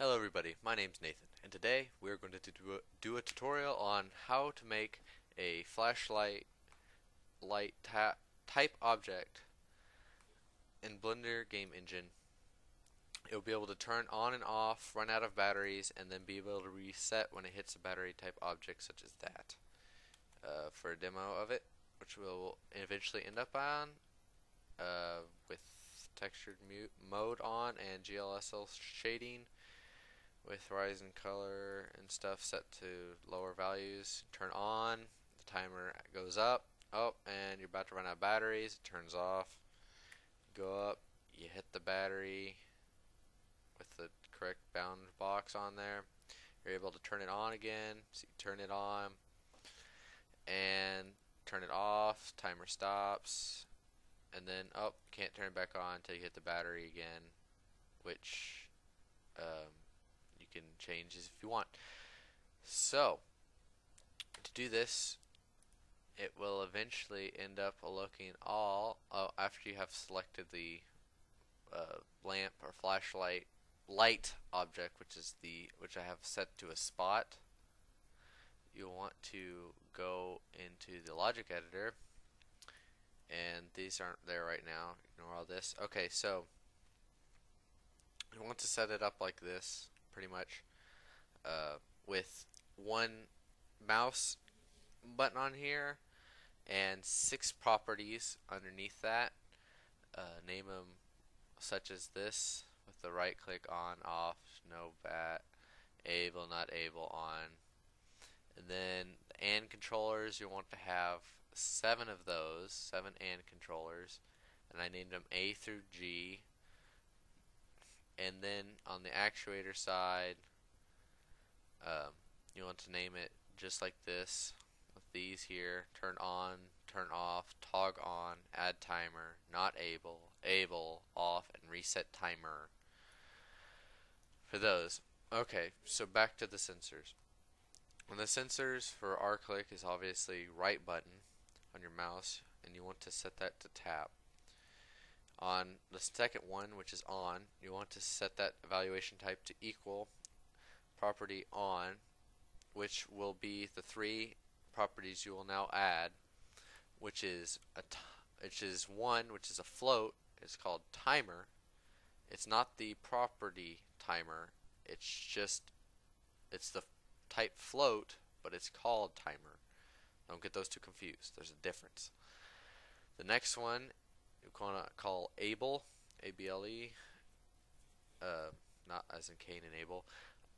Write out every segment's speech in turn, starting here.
Hello everybody, my name's Nathan, and today we're going to do a, do a tutorial on how to make a flashlight light type object in Blender Game Engine. It'll be able to turn on and off, run out of batteries, and then be able to reset when it hits a battery type object such as that. Uh, for a demo of it, which we'll eventually end up on uh, with textured mode on and GLSL shading with horizon color and stuff set to lower values. Turn on, the timer goes up, Oh, and you're about to run out of batteries. It turns off. Go up, you hit the battery with the correct bound box on there. You're able to turn it on again. So you turn it on and turn it off. Timer stops, and then oh, can't turn it back on until you hit the battery again, which um, can change this if you want. So, to do this, it will eventually end up looking all, oh, after you have selected the uh, lamp or flashlight light object, which is the, which I have set to a spot, you'll want to go into the logic editor. And these aren't there right now. Ignore all this. Okay so you want to set it up like this pretty much, uh, with one mouse button on here and six properties underneath that. Uh, name them such as this with the right click on, off, no bat, able, not able, on. And then the AND controllers, you want to have seven of those, seven AND controllers. And I named them A through G and then on the actuator side um, you want to name it just like this. With these here turn on turn off tog on add timer not able able off and reset timer. For those. Okay so back to the sensors. And the sensors for R click is obviously right button on your mouse and you want to set that to tap on the second one, which is on, you want to set that evaluation type to equal property on, which will be the three properties you will now add, which is a which is one, which is a float. It's called timer. It's not the property timer. It's just it's the type float, but it's called timer. Don't get those two confused. There's a difference. The next one call able, A-B-L-E, uh, not as in Cain and Abel,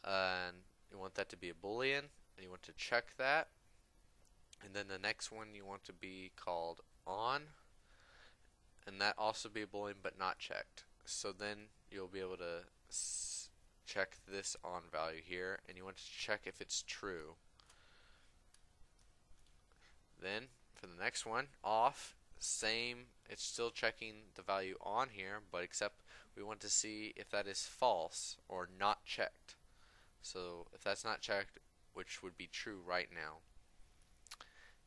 and you want that to be a boolean, and you want to check that, and then the next one you want to be called on, and that also be a boolean but not checked. So then you'll be able to check this on value here, and you want to check if it's true. Then for the next one, off same. It's still checking the value on here but except we want to see if that is false or not checked. So if that's not checked which would be true right now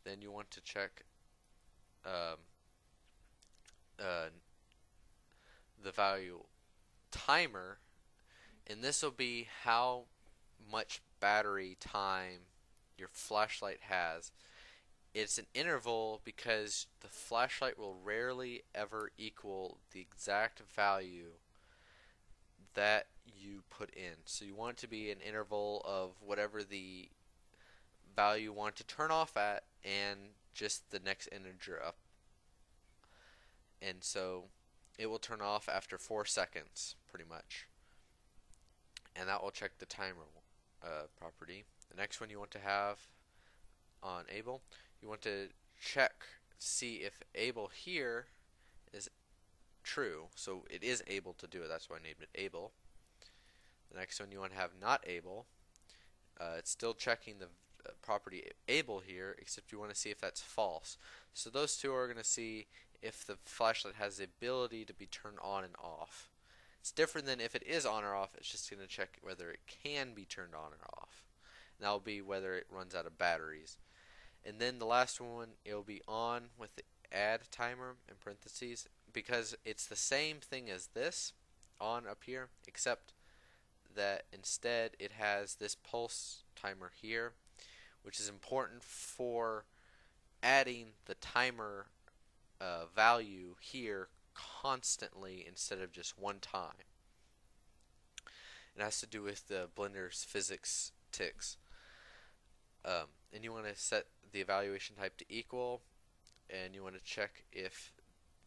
then you want to check um, uh, the value timer. And this will be how much battery time your flashlight has it's an interval because the flashlight will rarely ever equal the exact value that you put in. So you want it to be an interval of whatever the value you want to turn off at and just the next integer up. And so it will turn off after 4 seconds pretty much. And that will check the timer uh, property. The next one you want to have on able you want to check see if able here is true. So it is able to do it. That's why I named it able. The next one you want to have not able. Uh, it's still checking the uh, property able here, except you want to see if that's false. So those two are going to see if the flashlight has the ability to be turned on and off. It's different than if it is on or off. It's just going to check whether it can be turned on or off. And that will be whether it runs out of batteries and then the last one it'll be on with the add timer in parentheses because it's the same thing as this on up here except that instead it has this pulse timer here, which is important for adding the timer uh, value here constantly instead of just one time. It has to do with the Blender's physics ticks. Um, and you want to set the evaluation type to equal, and you want to check if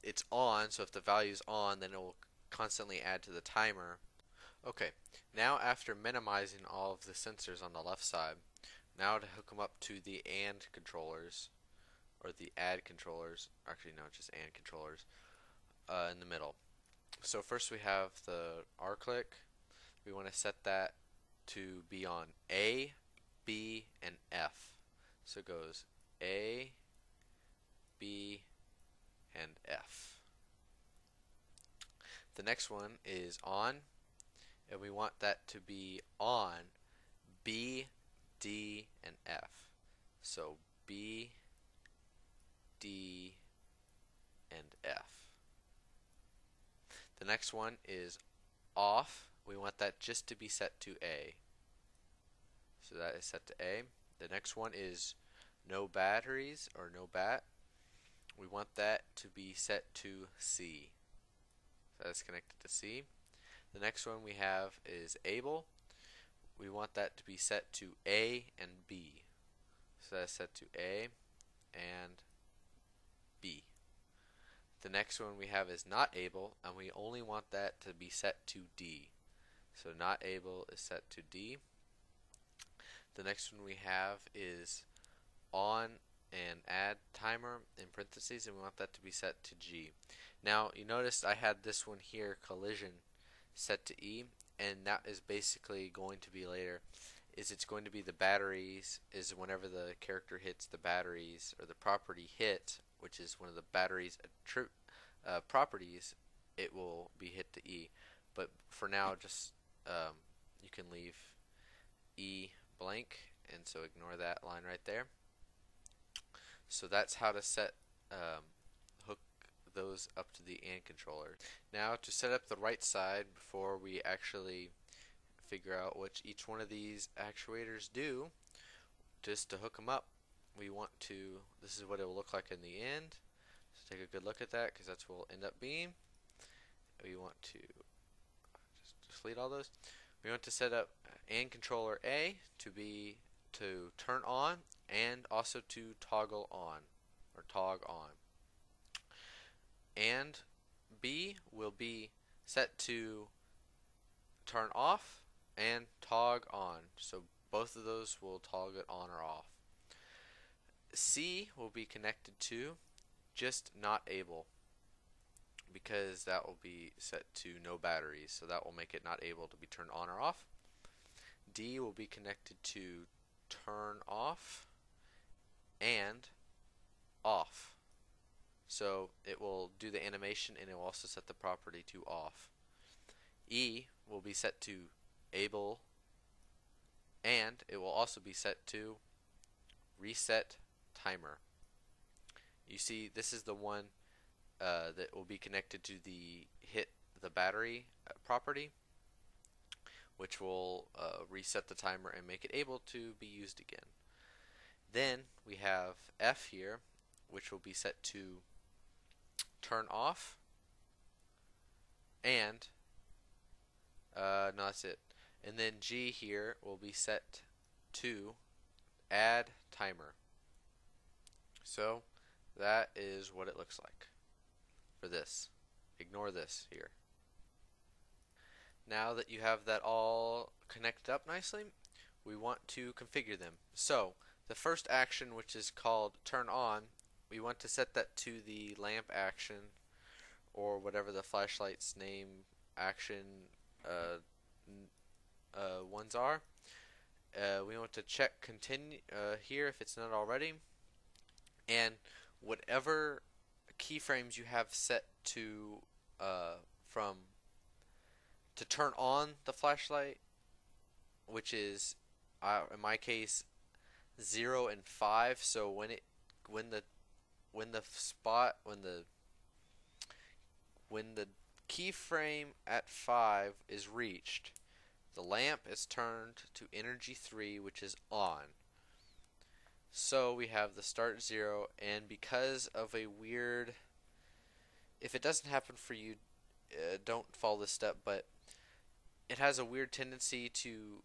it's on. So if the value is on, then it will constantly add to the timer. Okay, now after minimizing all of the sensors on the left side, now to hook them up to the AND controllers, or the add controllers, actually no, just AND controllers, uh, in the middle. So first we have the R click. We want to set that to be on A, B, and F. So it goes A, B, and F. The next one is on, and we want that to be on B, D, and F. So B, D, and F. The next one is off. We want that just to be set to A. So that is set to A. The next one is no batteries or no bat. We want that to be set to C. So that's connected to C. The next one we have is able. We want that to be set to A and B. So that's set to A and B. The next one we have is not able, and we only want that to be set to D. So not able is set to D. The next one we have is on and add timer in parentheses, and we want that to be set to G. Now, you noticed I had this one here, collision, set to E, and that is basically going to be later is it's going to be the batteries is whenever the character hits the batteries or the property hit which is one of the batteries uh, properties it will be hit to E but for now just um, you can leave E blank and so ignore that line right there. So that's how to set um, hook those up to the AND controller. Now to set up the right side before we actually figure out what each one of these actuators do just to hook them up we want to this is what it will look like in the end. So take a good look at that because that's what will end up being. We want to just delete all those we want to set up AND controller A to be to turn on and also to toggle on or tog on and B will be set to turn off and tog on. So both of those will toggle it on or off. C will be connected to just not able because that will be set to no batteries so that will make it not able to be turned on or off. D will be connected to turn off and off. So it will do the animation and it will also set the property to off. E will be set to able and it will also be set to reset timer. You see this is the one uh, that will be connected to the hit the battery uh, property which will uh, reset the timer and make it able to be used again. Then we have F here which will be set to turn off and uh, no that's it and then G here will be set to add timer. So that is what it looks like for this. Ignore this here. Now that you have that all connected up nicely, we want to configure them. So the first action, which is called turn on, we want to set that to the lamp action or whatever the flashlight's name action uh, uh, ones are. Uh, we want to check continue uh, here if it's not already. And whatever keyframes you have set to uh, from to turn on the flashlight, which is uh, in my case zero and five. So when it when the when the spot when the when the keyframe at five is reached, the lamp is turned to energy 3 which is on. So we have the start 0 and because of a weird if it doesn't happen for you uh, don't follow this step but it has a weird tendency to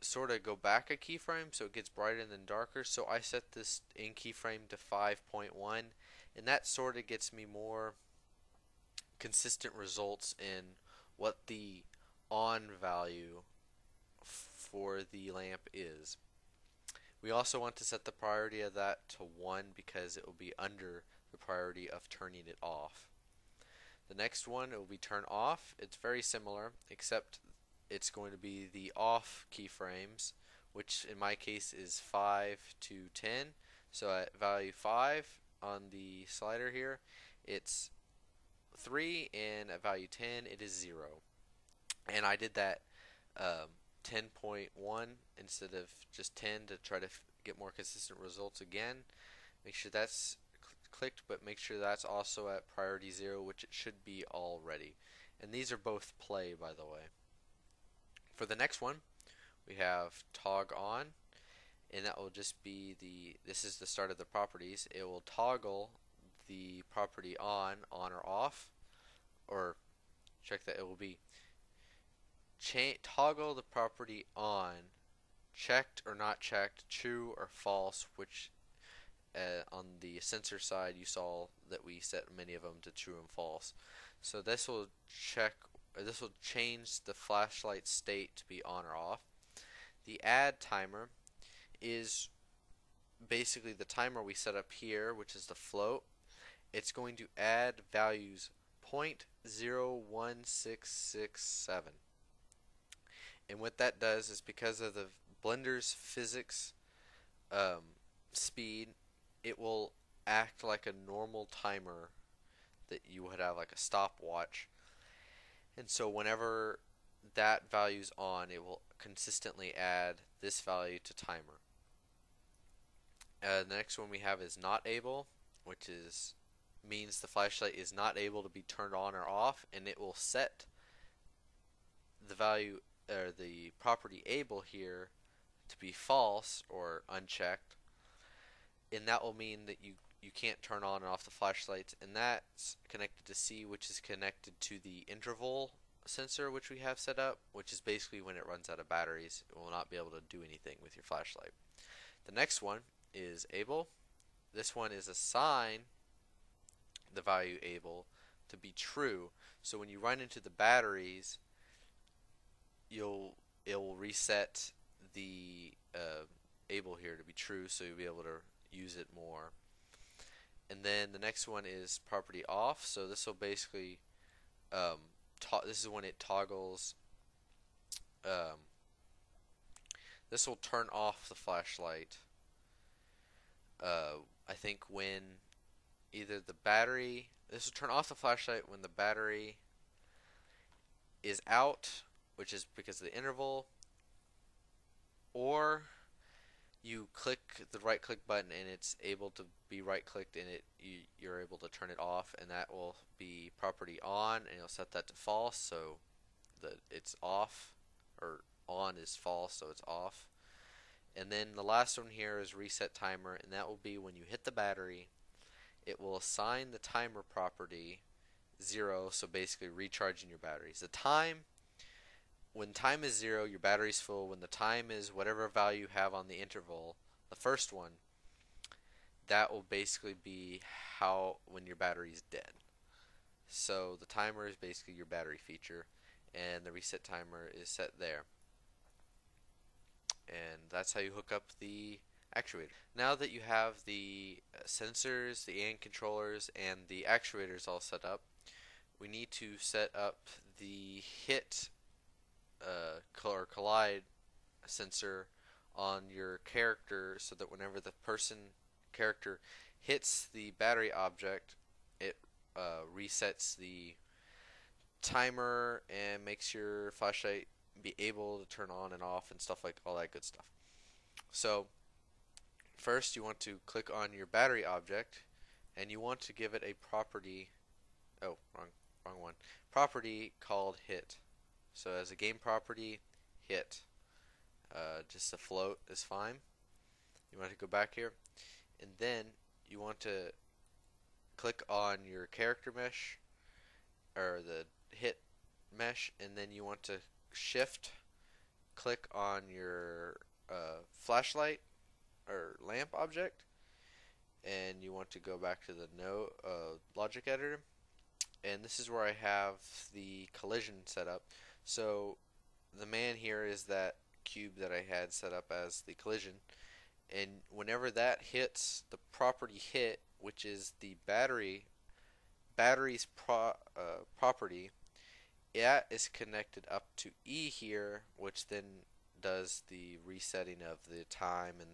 sort of go back a keyframe so it gets brighter and then darker so I set this in keyframe to 5.1 and that sort of gets me more consistent results in what the on value for the lamp is. We also want to set the priority of that to 1 because it will be under the priority of turning it off. The next one will be turn off. It's very similar except it's going to be the off keyframes which in my case is 5 to 10 so at value 5 on the slider here it's 3 and at value 10 it is 0 and I did that um, 10.1 instead of just 10 to try to get more consistent results again. Make sure that's cl clicked but make sure that's also at priority 0 which it should be already. And these are both play by the way. For the next one we have tog on and that will just be the this is the start of the properties. It will toggle the property on on or off or check that it will be toggle the property on checked or not checked true or false which uh, on the sensor side you saw that we set many of them to true and false. So this will check this will change the flashlight state to be on or off. The add timer is basically the timer we set up here which is the float. It's going to add values 0.01667 and what that does is because of the blender's physics um, speed it will act like a normal timer that you would have like a stopwatch. And so whenever that value's on it will consistently add this value to timer. Uh, the next one we have is not able which is means the flashlight is not able to be turned on or off and it will set the value or the property able here to be false or unchecked and that will mean that you you can't turn on and off the flashlights and that's connected to C which is connected to the interval sensor which we have set up which is basically when it runs out of batteries it will not be able to do anything with your flashlight. The next one is able. This one is assign the value able to be true. So when you run into the batteries you'll it will reset the uh, able here to be true so you'll be able to use it more. And then the next one is property off so this will basically um, this is when it toggles um, this will turn off the flashlight. Uh, I think when either the battery this will turn off the flashlight when the battery is out which is because of the interval, or you click the right click button and it's able to be right clicked and it you, you're able to turn it off and that will be property on and you'll set that to false. So that it's off or on is false so it's off. And then the last one here is reset timer and that will be when you hit the battery it will assign the timer property zero so basically recharging your batteries. The time when time is zero, your battery's full. When the time is whatever value you have on the interval, the first one, that will basically be how when your battery is dead. So the timer is basically your battery feature, and the reset timer is set there. And that's how you hook up the actuator. Now that you have the uh, sensors, the AND controllers, and the actuators all set up, we need to set up the hit uh, or collide sensor on your character so that whenever the person character hits the battery object it uh, resets the timer and makes your flashlight be able to turn on and off and stuff like all that good stuff. So first you want to click on your battery object and you want to give it a property oh wrong wrong one property called hit so as a game property, hit. Uh, just a float is fine. You want to go back here, and then you want to click on your character mesh or the hit mesh, and then you want to shift click on your uh, flashlight or lamp object, and you want to go back to the no uh, logic editor, and this is where I have the collision set up. So the man here is that cube that I had set up as the collision. And whenever that hits the property hit which is the battery battery's pro, uh, property that is connected up to E here which then does the resetting of the time and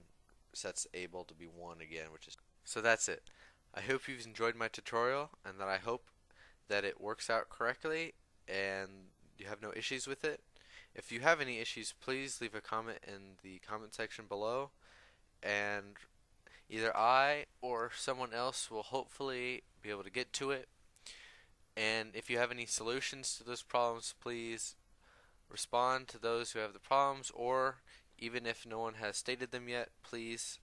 sets able to be 1 again which is so that's it. I hope you've enjoyed my tutorial and that I hope that it works out correctly and you have no issues with it. If you have any issues, please leave a comment in the comment section below, and either I or someone else will hopefully be able to get to it. And if you have any solutions to those problems, please respond to those who have the problems, or even if no one has stated them yet, please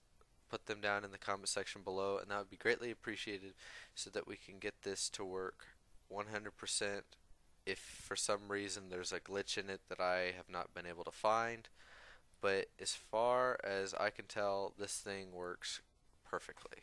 put them down in the comment section below, and that would be greatly appreciated so that we can get this to work 100% if for some reason there's a glitch in it that I have not been able to find. But as far as I can tell, this thing works perfectly.